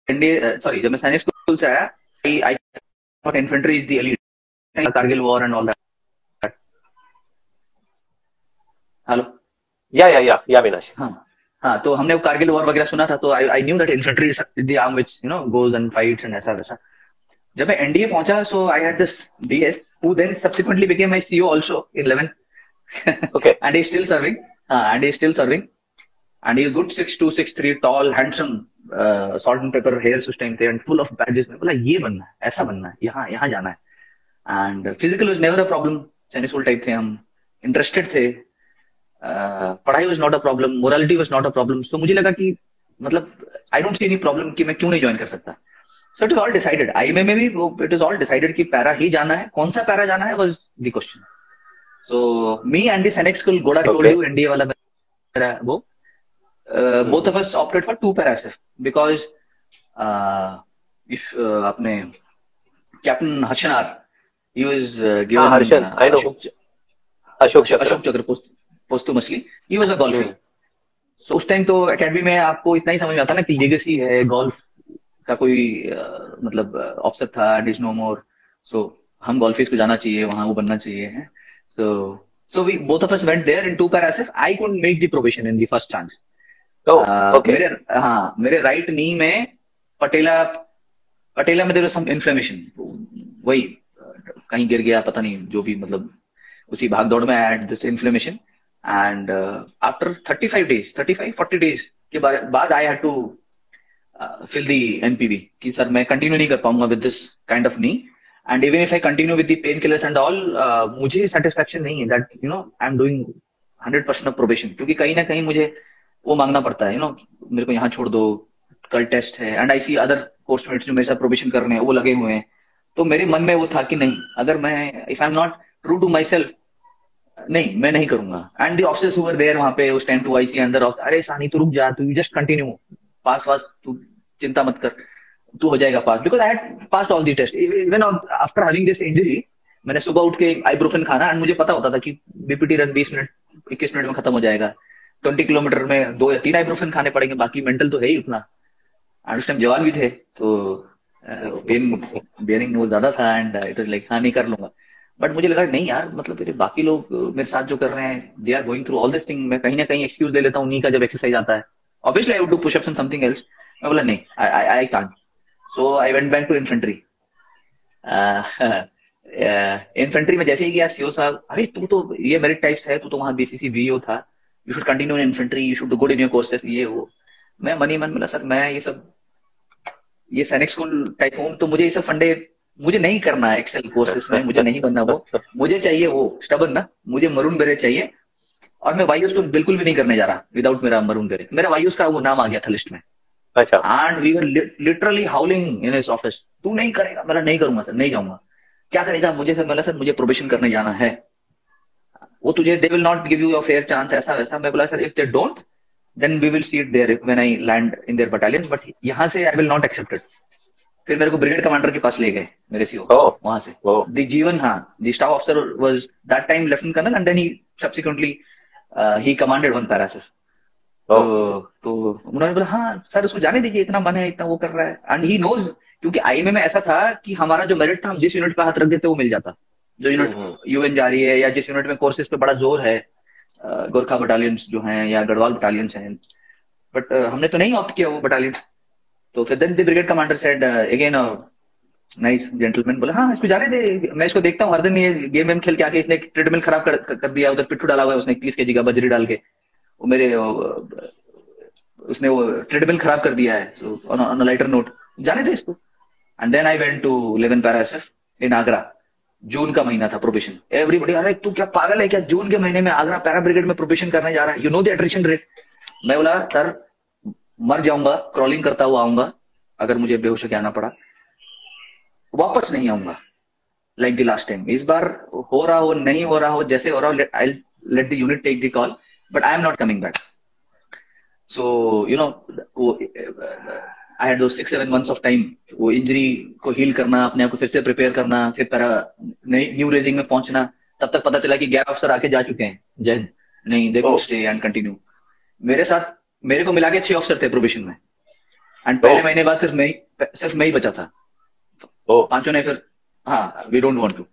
एनडीए सॉरी जब मैं सैनिक स्कूल से आया I I thought infantry is the elite Kargil war and all that hello या या या या विनाश हाँ हाँ तो हमने कारगिल वॉर वगैरह सुना था तो I I knew that infantry is the arm which you know goes and fights and ऐसा वैसा जब मैं एनडीए पहुँचा so I had this DS who then subsequently became my CEO also in 11 okay and he's still serving. Uh, and he's still serving. And he's good six two, six three, tall, handsome, uh, salt and pepper hairs उस time थे and full of badges. मैं बोला ये बनना है, ऐसा बनना है, यहाँ यहाँ जाना है. And physical was never a problem. Sainik School type थे हम, interested थे. Uh, पढ़ाई was not a problem, morality was not a problem. So मुझे लगा कि मतलब I don't see any problem कि मैं क्यों नहीं ज्वाइन कर सकता. So it was all decided. IMA में भी it was all decided कि पैरा ही जाना है. कौन सा पैरा जाना है was the question. So me and the Senex school, Goda told Okay. you, NDA वाला मेरा वो, uh, both of us opted for two parasef because uh, if uh, आपने Captain Harshanar, he was uh, given हाँ, Harshan, uh, I know. Ashok, Ashok Chakra post posthumously he was a गोल्फी hmm. So उस time तो academy में आपको इतना ही समझ में आता ना कि लेगेसी है गोल्फ का कोई uh, मतलब ऑफसेट था इज़ नो मोर सो हम गोल्फिस को जाना चाहिए वहाँ वो बनना चाहिए है। So so we both of us went there into para SF I could make the probation in the first chance मेरे हाँ मेरे राइट नी में पटेला पटेला में देर सम इन्फ्लेमेशन वही कहीं गिर गया पता नहीं जो भी मतलब उसी भाग दौड़ में at this inflammation and after thirty five days thirty five forty days के बाद I had to fill the NPV कि सर मैं कंटिन्यू नहीं कर पाऊँगा with this kind of knee and even if I continue with the painkillers and all मुझे satisfaction नहीं है that you know I am doing hundred percent of probation क्योंकि कहीं ना कहीं मुझे वो मांगना पड़ता है यू नो मेरे को यहाँ छोड़ दो कल टेस्ट है and I see other coursemates जो मेरे साथ प्रोबेशन कर रहे हैं वो लगे हुए हैं तो मेरे मन में वो था कि नहीं अगर मैं if I am not true to myself नहीं मैं नहीं करूँगा and the officers whoever there वहाँ पे उस टाइम टू आई सी अंदर अरे सानी तू रुक जा तू जस्ट कंटिन्यू पास वास तू चिंता मत कर, तू हो जाएगा पास। Because I pass all the test even after having this injury मैंने सुबह उठ के आइब्रोफेन खाना एंड मुझे पता होता था कि बीपीटी रन बीस मिनट, इक्कीस मिनट में खत्म हो जाएगा। ट्वेंटी किलोमीटर में दो या तीन आइब्रोफेन खाने पड़ेंगे, बाकी मेंटल तो है ही उतना। एंड उस टाइम जवान भी थे तो पेन बियरिंग वो ज़्यादा था एंड इट वाज लाइक हाँ नहीं कर लूँगा। बट मुझे लगा, नहीं यार मतलब मेरे बाकी लोग मेरे साथ जो कर रहे हैं they are going through all this thing मैं कहीं ना कहीं एक्सक्यूज ले लेता हूँ, उन्हीं का जब एक्सरसाइज आता है। Obviously I would do pushups and something else मैं बोला नहीं I I can't so I went back to infantry में जैसे ही गया सीओ साहब, अरे, तू तो ये मेरिट टाइप्स है, तू तो वहाँ बीसीसी वीओ था. You should continue in infantry you should good in your courses ये, वो. मैं मनी मन बोला सर, मैं ये सब, ये सैनिक स्कूल टाइप हूँ तो मुझे ये सब फंडे मुझे नहीं करना है एक्सेल कोर्सेस में, मुझे नहीं बनना वो. मुझे चाहिए वो स्टबन ना, मुझे मरून बेरे चाहिए और मैं वायुस को बिल्कुल भी नहीं करने जा रहा विदाउट मेरा मरून बेरे मेरा वायुस का वो नाम आ गया था लिस्ट में। अच्छा। And we were literally howling in his office तू नहीं करेगा? मैं नहीं करूँगा सर नहीं जाऊँगा। क्या करेगा? मुझे सर बोला सर मुझे प्रोबेशन करने जाना है। वो तुझे they will not give you your fair chance ऐसा वैसा। मैं बोला sir if they don't then we will see it there when I land in their battalion but यहाँ से I will not accept it फिर मेरे को ब्रिगेड कमांडर के पास ले गए मेरे सीओ Oh. वहाँ से। Oh. द जीवन हाँ the staff officer was that time lieutenant colonel and then he subsequently he commanded one para SF Oh. तो तो उन्होंने बोला हाँ सर उसको जाने दीजिए इतना मन है इतना वो कर रहा है. एंड ही नोज़ क्योंकि आईएमए में ऐसा था कि हमारा जो मेरिट था हम जिस यूनिट पे हाथ रख देते वो मिल जाता। जो यूनिट। यूएन जा रही है या जिस यूनिट में कोर्सेज पे बड़ा ज़ोर है गोरखा बटालियंस जो हैं या गढ़वाल बटालियंस हैं। बट हमने तो नहीं ऑप्ट किया वो बटालियंस तो फिर then the brigade commander said again nice gentleman बोला। हाँ इसको जाने दे। मैं इसको देखता हूँ हर दिन ये गेम वेम खेल के आके इसने ट्रेडमिल खराब कर, कर दिया उधर पिट्ठू डाला हुआ है उसने तीस के जी का बजरी डाल के। वो मेरे उसने वो ट्रेडमिल खराब कर दिया है ऑन लाइटर नोट जाने दे इसको। And then I went to live in in Agra जून का महीना था प्रोबेशन एवरीबडी अरे तू क्या पागल है क्या? जून के महीने में आगरा पैरा ब्रिगेड में प्रोबेशन करने जा रहा है। यू नो द रेट मैं बोला सर मर जाऊँगा क्रॉलिंग करता हुआ आऊँगा। अगर मुझे बेहोश होके आना पड़ा वापस नहीं आऊँगा। लाइक द लास्ट टाइम इस बार हो रहा हो नहीं हो रहा हो जैसे हो रहा हो I let the unit take the call but I am not coming back so you know I had six seven months of time वो इंजरी को हील करना अपने आप को फिर से प्रिपेयर करना फिर पैरा नई न्यू रेजिंग में पहुँचना तब तक पता चला कि गैर अफसर आके जा चुके हैं। जैन नहीं दे Oh. स्टे एंड कंटिन्यू मेरे साथ मेरे को मिला के छह अफसर थे प्रोबेशन में। एंड पहले Oh. महीने बाद सिर्फ़ मैं सिर्फ़ मैं ही बचा था। ओ पाँचों ने फिर हाँ वी डोंट वांट टू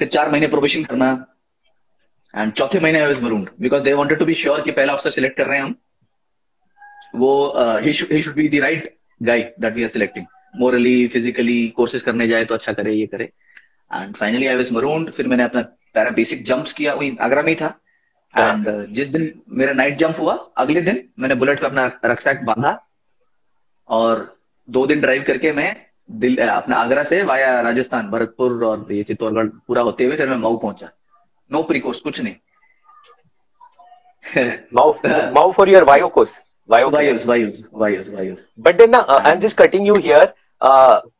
फिर चार महीने प्रोबेशन करना एंड चौथे महीने I was marooned because they wanted to be sure कि पहला अफसर सिलेक्ट कर रहे हैं हम वो ही should be the right guy that we are selecting morally physically courses करने जाए तो अच्छा करे ये करे and finally I was marooned फिर मैंने अपना पैरा बेसिक जंप्स किया वही आगरा में ही था एंड yeah. जिस दिन मेरा नाइट जंप हुआ अगले दिन मैंने बुलेट पे अपना रक्सैक बांधा और दो दिन ड्राइव करके मैं अपना आगरा से वाया राजस्थान भरतपुर और ये चित्तौड़गढ़ पूरा होते हुए फिर मैं मऊ पहुँचा। नो प्रीकोर्स कुछ नहीं।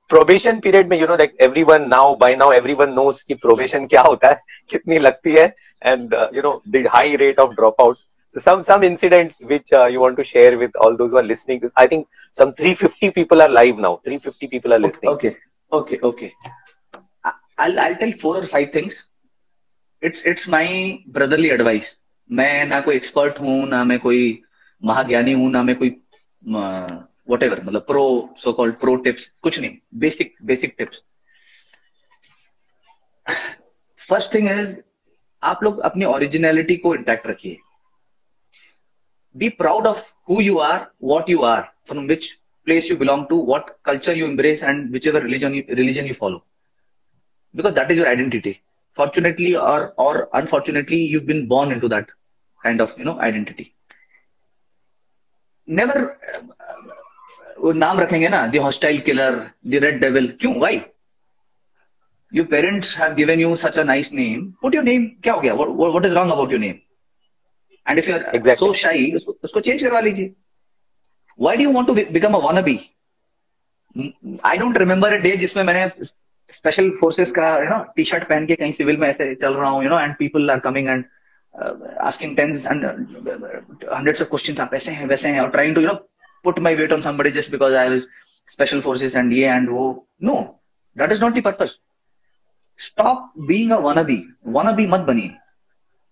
प्रोबेशन पीरियड में you know like every one now by now every one knows की प्रोबेशन क्या होता है कितनी लगती है and you know the rate of drop out So some some incidents which uh, you want to share with all those who are listening. I think some 350 people are live now. 350 people are listening. Okay, okay, okay. I'll I'll tell four or five things. It's it's my brotherly advice. मैं ना कोई expert हूँ ना मैं कोई महाज्ञानी हूँ ना मैं कोई वट एवर मतलब pro so called pro tips कुछ नहीं basic basic tips first thing is आप लोग अपनी ओरिजिनलिटी को इंटैक्ट रखिए be proud of who you are, what you are, from which place you belong to, what culture you embrace, and whichever religion you, religion you follow. Because that is your identity. Fortunately or or unfortunately, you've been born into that kind of you know identity. Never uh, वो नाम रखेंगे ना the hostile killer, the red devil. क्यों? Why? Your parents have given you such a nice name. Put your name. क्या हो गया? What, what, what is wrong about And if you're Exactly. so shy, उसको, उसको change करवा लीजिए. Why do you want to be- become a wannabe? I don't remember a जिसमें मैंने special forces का यू नो टी शर्ट पहन के कहीं सिविल में ऐसे चल रहा हूँ you know and people are coming and asking tens and hundreds of questions आप ऐसे हैं वैसे हैं और trying to you know put my weight on somebody just because I was special forces and ये एंड वो no that is not the purpose stop being a wannabe wannabe मत बनिए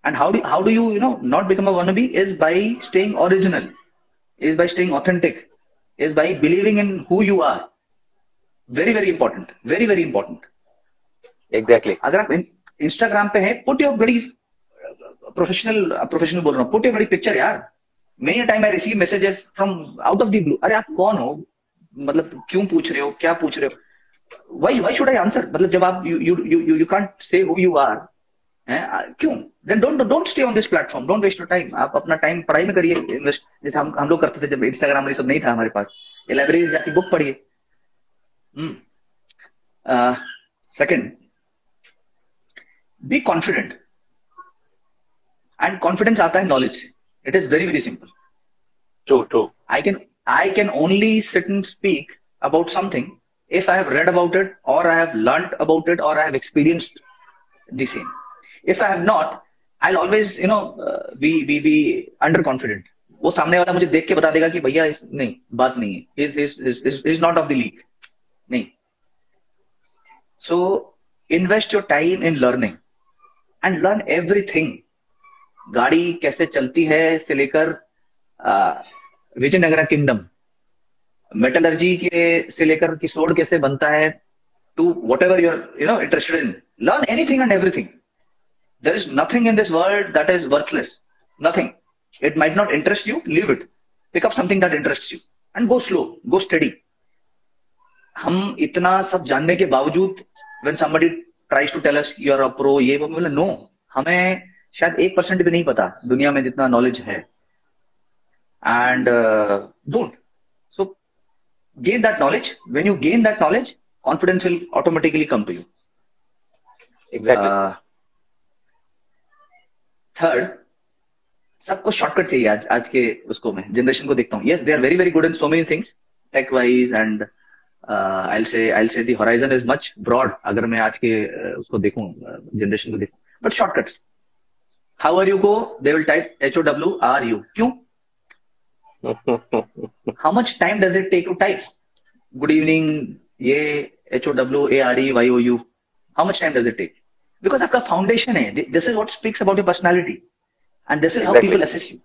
and how do how do you you know not become a wannabe is by staying original is by staying authentic is by believing in who you are very very important very very important Exactly. अगर आप Instagram पे हैं put your body professional professional बोल रहा हूँ put your body picture यार many time I receive messages from out of the blue अरे आप कौन हो मतलब क्यों पूछ रहे हो क्या पूछ रहे हो why why should I answer मतलब जब आप you you you you can't say who you are है? क्यों? Then don't don't stay on this platform don't waste your time आप अपना टाइम पढ़ाई में करिए इन्वेस्ट जैसे हम हम लोग करते थे जब इंस्टाग्राम ये सब नहीं था हमारे पास। ये लाइब्रेरी जाके बुक पढ़िए। Second be confident and confidence आता है knowledge it is very very simple true true I can I can only sit and speak about something if I have read about it or I have learnt about it or I have experienced the same. If I have not, I'll always you know uh, be be be underconfident. वो सामने वाला मुझे देख के बता देगा कि भैया नहीं बात नहीं है। Is not of the league नहीं। So invest your time in learning and learn everything गाड़ी कैसे चलती है से लेकर विजयनगरा किंगडम। मेटलर्जी के से लेकर कि स्वord कैसे बनता है to whatever you're you know interested in learn anything and everything there is nothing in this world that is worthless nothing it might not interest you leave it pick up something that interest you and go slow go study हम इतना सब जानने के बावजूद when somebody tries to tell us you're a pro ये वो बोले no हमें शायद एक परसेंट भी नहीं पता दुनिया में जितना नॉलेज है. And uh, don't. So gain that knowledge. When you gain that knowledge, confidence will automatically come to exactly Uh, third, सबको शॉर्टकट चाहिए आज आज के उसको मैं जनरेशन को देखता हूँ। Yes they are very very good in so many things tech wise and I say I say the horizon is much broad अगर मैं आज के uh, उसको देखूँ जनरेशन को देखूँ। But shortcut how are you को they will type H O W R U क्यों? How much time does it take to type good evening ये H O W A R E Y O U how much time does it take because आपका foundation है this is what speaks about your personality and this is how people assess you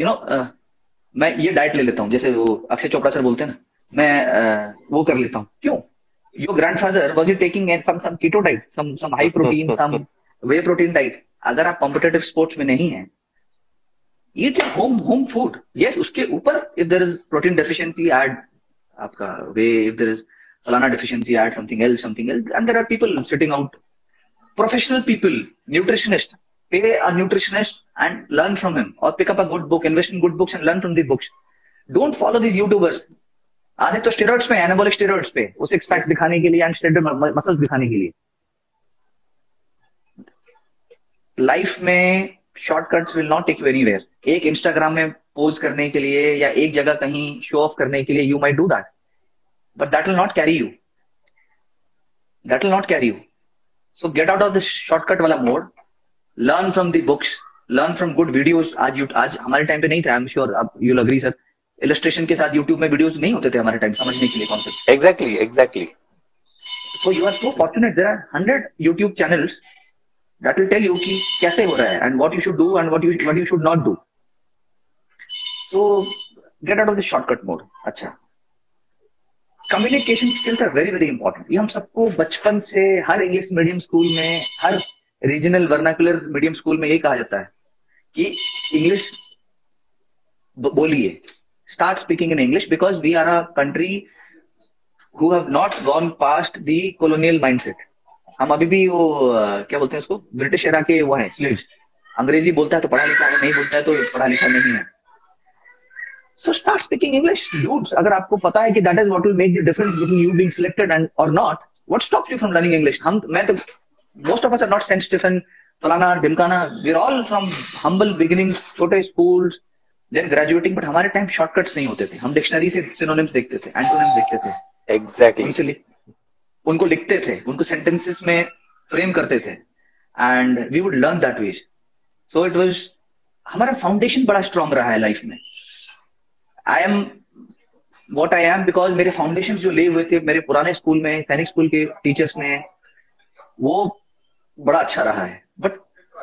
you know मैं ये diet ले लेता हूँ. जैसे वो Akshay Chopra sir बोलते हैं ना मैं uh, वो कर लेता हूँ. क्यों? Your grandfather was he taking some some keto diet some some high protein some whey protein diet अगर आप कॉम्पिटेटिव स्पोर्ट्स में नहीं है eat your home home food. Yes उसके ऊपर if there is protein deficiency add आपका वे if there is फलाना deficiency add something else something else and there are people sitting out professional people nutritionist pay a nutritionist and learn from him or pick up a good book invest in good books and learn from the books don't follow these youtubers आधे तो steroids पे anabolic steroids पे वो six pack दिखाने के लिए and steroid muscles दिखाने के लिए लाइफ में shortcuts will not take you anywhere एक इंस्टाग्राम में पोज करने के लिए या एक जगह कहीं शो ऑफ़ करने के लिए you might do that but that will not carry you that will not carry you so get out of this shortcut वाला mode learn from the books learn from good videos आज you- आज हमारे time पे नहीं था I am sure अब you'll agree sir illustration के साथ यूट्यूब में वीडियोस नहीं होते थे हमारे टाइम समझने के लिए concept exactly exactly So you are so fortunate. There are hundred YouTube channels that will tell you कि कैसे हो रहा है and what you should do and what you what you should not do. So get out of the shortcut mode. अच्छा. Communication skills are very very important ये हम सबको बचपन से हर इंग्लिश मीडियम स्कूल में, हर रीजनल वर्नाकुलर मीडियम स्कूल में ये कहा जाता है कि इंग्लिश बोलिए। Start speaking in English because we are a country who have not gone past the colonial mindset. हम अभी भी वो, क्या बोलते हैं उसको? ब्रिटिश एरा के वो है स्लेव्स अंग्रेज़ी बोलता है तो पढ़ा लिखा है, नहीं बोलता है तो पढ़ा लिखा नहीं है। So start speaking English dudes अगर आपको पता है कि that is what will make the difference between you being selected and और not what stops you from learning English हम मैं तो most of us are not saint Stephen फलाना ढिमकाना we are all from humble beginning छोटे schools then graduating but हमारे time shortcuts नहीं होते थे। हम डिक्शनरी से सिनोनिम्स देखते थे एंटोनिम्स देखते थे। एग्जैक्टली लिख उनको लिखते थे उनको सेंटेंसेस में फ्रेम करते थे। And we would learn that ways so it was हमारा फाउंडेशन बड़ा स्ट्रांग रहा है लाइफ में। I am what I am because मेरे फाउंडेशन जो ले हुए थे, मेरे पुराने स्कूल में सैनिक स्कूल के टीचर्स ने वो बड़ा अच्छा रहा है। But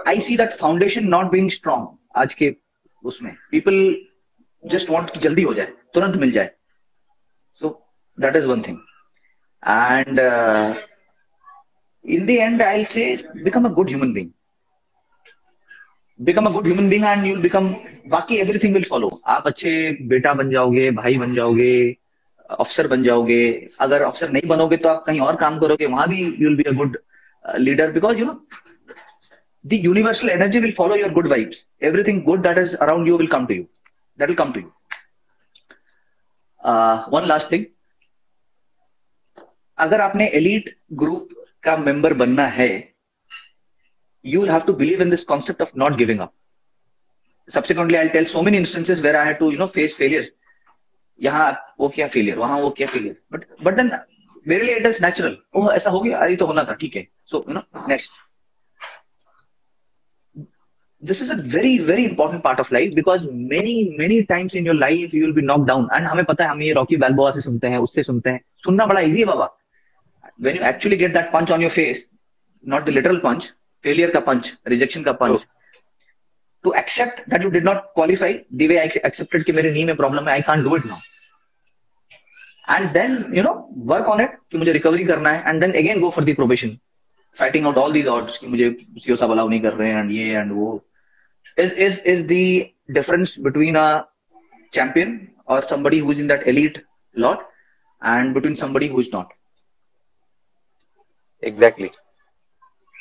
I see that foundation not being strong आज के उसमें। पीपल जस्ट वॉन्ट जल्दी हो जाए, तुरंत मिल जाए। So that is one thing and in in the end, i'll say, become a good human become a good human being and you'll become बाकी everything will follow आप अच्छे बेटा बन जाओगे भाई बन जाओगे अफसर बन जाओगे अगर अफसर नहीं बनोगे तो आप कहीं और काम करोगे वहाँ भी be a good uh, leader because you know the universal energy will follow your good vibes everything good that is around you will come to you that will come to you uh, one last thing अगर आपने elite group का member बनना है you will have to believe in this concept of not giving up subsequently i'll tell so many instances where i had to you know face failures यहाँ वो क्या failure वहाँ वो क्या फेलियर बट बट देन मेरे लिए it is natural ओह ऐसा हो गया ये तो होना था ठीक है so you know next this is a very very important part of life because many many times in your life you will be knocked down and हमें पता है हम ये रॉकी बैल्बोआ से सुनते हैं उससे सुनते हैं सुनना बड़ा इजी है बाबा when you actually get that punch on your face not the literal punch failure का पंच रिजेक्शन का punch to accept that you did not qualify दिवे एक्सेप्टेड कि मेरे नी में प्रॉब्लम है I can't do it now and then you know work on it कि मुझे recovery करना है and then again go for the probation fighting out all these odds कि मुझे किसी सब अलाउ नहीं कर रहे हैं एंड ये एंड वो. Is is is the difference between a champion और somebody who is in that elite lot and between somebody who is not exactly exactly.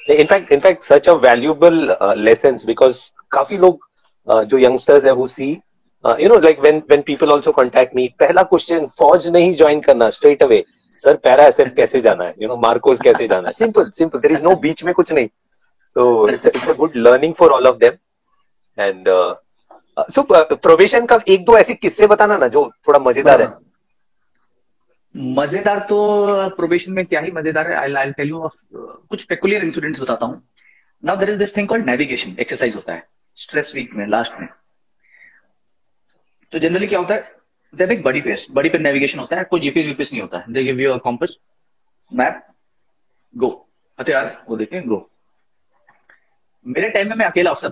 In fact in fact such a valuable lesson because काफ़ी लोग uh, जो youngsters है वो see you know like when when people also contact me पहला question फौज नहीं join करना straight away sir para S कैसे जाना है? यू नो मार्कोस कैसे जाना है? Simple simple there is no बीच में कुछ नहीं. So it's a good learning for all of them and so probation का एक दो ऐसे किस्से बताना ना, जो थोड़ा मज़ेदार है। हाँ। मज़ेदार तो प्रोबेशन में क्या ही मज़ेदार है आई टेल यू कुछ पेकुलर इंसिडेंट्स बताता हूँ। Now there is this thing called navigation exercise होता है स्ट्रेस वीक में लास्ट में। तो जनरली क्या होता है देव एक बड़ी पेस बड़ी पे नेविगेशन होता है कोई जीपीएस वीपीएस नहीं होता है। They give you a compass map go हथियार वो देखें गो मेरे टाइम में मैं अकेला अफसर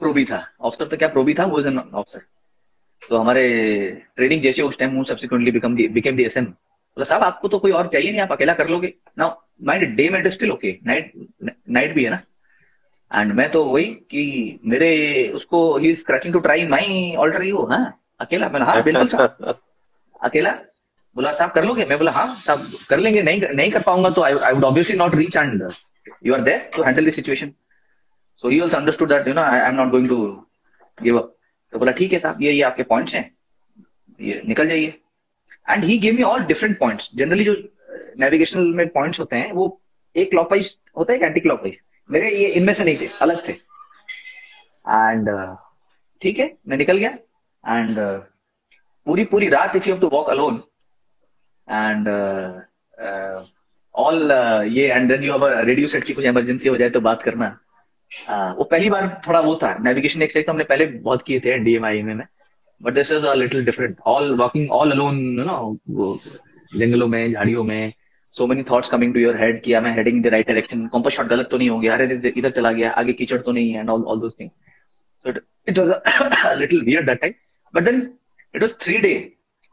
प्रो भी था। अफसर तो क्या प्रोबी था वो इज़ एन अफसर तो हमारे ट्रेनिंग जैसे उस time subsequently become became the SN बोला साहब आपको तो कोई और चाहिए नहीं आप अकेला कर लोगे। ना माइंड डे में स्टिल ओके नाइट नाइट भी है ना। एंड मैं तो वही कि मेरे उसको ही is crouching to try my alter you हाँ अकेला। मैंने हाँ बिल्कुल अकेला। बोला साहब कर लोगे? मैं बोला हाँ साहब कर लेंगे। नहीं नहीं कर पाऊँगा तो I would obviously not reach and you are there to handle the situation so he also understood that you know I am not going to give up तो बोला ठीक है साहब ये ये आपके पॉइंट्स हैं ये निकल जाइए. And he gave me all different points generally जो नेविगेशनल में पॉइंट्स होते हैं वो एक क्लॉकवाइज होता है एंटी क्लॉकवाइज मेरे ये इनमें से नहीं थे अलग थे। एंड uh, ठीक है मैं निकल गया। एंड uh, पूरी पूरी रात if you have to walk alone and all ये and then you have radio set की कुछ इमरजेंसी हो जाए तो बात करना। वो पहली बार थोड़ा वो था। नेविगेशन एक्सरसाइज तो हमने पहले बहुत किए थे डीएमआई में but this is a little different all walking all alone you know जंगलों में, झाड़ियों में so many thoughts coming to your head कि मैं heading the right direction compass shot गलत तो नहीं हो गया अरे, इधर चला गया, आगे कीचड़ तो नहीं है and all all those thing so it was a little weird that time but then it was three day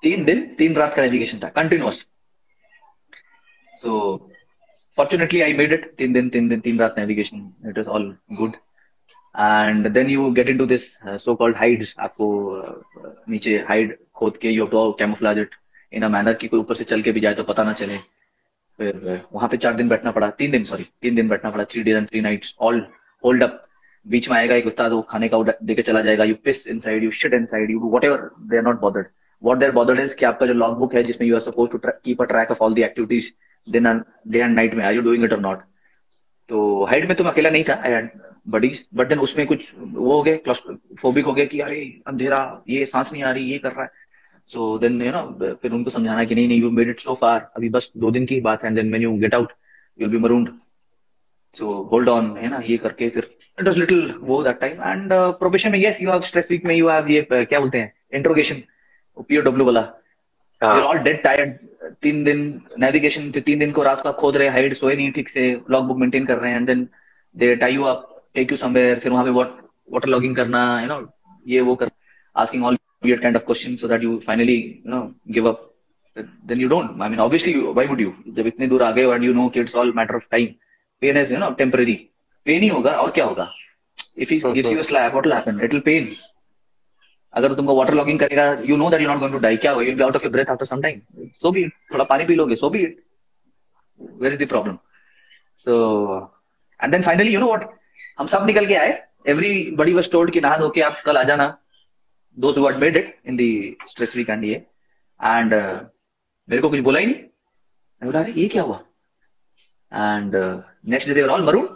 तीन दिन, तीन रात का नेविगेशन था continuous so fortunately I made it तीन दिन तीन दिन तीन रात navigation it was all good and then you get into this so called hides आपको uh, नीचे हाइड खोद के you have to camouflage it in a manner कि कोई ऊपर से चल के भी जाए तो पता ना चले। फिर वहाँ पे चार दिन बैठना पड़ा। तीन दिन सॉरी तीन दिन बैठना पड़ा। Three days and three nights all hold up बीच में आएगा एक उस्ताद वो खाने का देके चला जाएगा। You piss inside you shit inside you do whatever they are not bothered what they bothered is कि आपका जो लॉग बुक है जिसमें you are suppose to keep a track of all the activities दिन डे एंड नाइट में are you doing it और not तो hide में तुम अकेला नहीं था I had buddies but then उसमें कुछ वो हो गए फोबिक हो गया कि अरे, अंधेरा, ये सांस नहीं आ रही, ये कर रहा है। सो देन यू नो फिर उनको समझाना कि नहीं नहीं you made it so far अभी बस दो दिन की बात है then when you get out you be marooned so hold on है ना, ये करके फिर इट वाज लिटिल वो दैट टाइम एंड प्रोफेशन में yes you have stress week में यू हैव ये क्या बोलते हैं इंट्रोगेशन पीओडब्ल्यू वाला। यू ऑल डेड टायर्ड तीन दिन नेविगेशन तीन दिन को रात को आप खोद रहे हाइड सोए नहीं ठीक से लॉग बुक मेंटेन कर रहे हैं and then they tie you up take you somewhere फिर वहाँ पे वाटर लॉगिंग करना यू नो ये वो कर asking all weird kind of questions so that you finally you know give up then you don't i mean obviously why would you जब इतने दूर आ गए and you know it's all matter of time pain is you know temporary pain ही होगा और क्या होगा if he gives you a slap what will happen it will pain अगर तुमको वाटर लॉगिंग करेगा you know that you not going to die क्या you be out of your breath after some time so be थोड़ा पानी पी लोगे so be it where is the problem so and then finally you know what हम सब निकल के आए। एवरीबडी वाज टोल्ड कि नहा धो के आप कल आ जाना। दोस्त who made it in the stress free canned ये एंड मेरे को कुछ बोला ही नहीं। मैं बोला, अरे, ये क्या हुआ? And next day they were all maroon